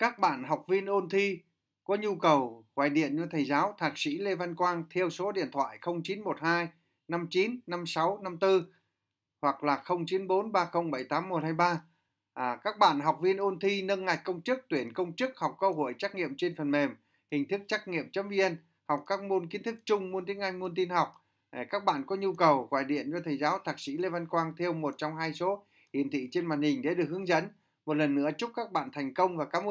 Các bạn học viên ôn thi có nhu cầu gọi điện cho thầy giáo thạc sĩ Lê Văn Quang theo số điện thoại 0912 59 56 54 hoặc là 094 3078 123. À, các bạn học viên ôn thi nâng ngạch công chức tuyển công chức học cơ hội trắc nghiệm trên phần mềm hình thức trắc nghiệm.vn học các môn kiến thức chung, môn tiếng Anh, môn tin học. À, các bạn có nhu cầu gọi điện cho thầy giáo thạc sĩ Lê Văn Quang theo một trong hai số hiển thị trên màn hình để được hướng dẫn. Một lần nữa chúc các bạn thành công và cảm ơn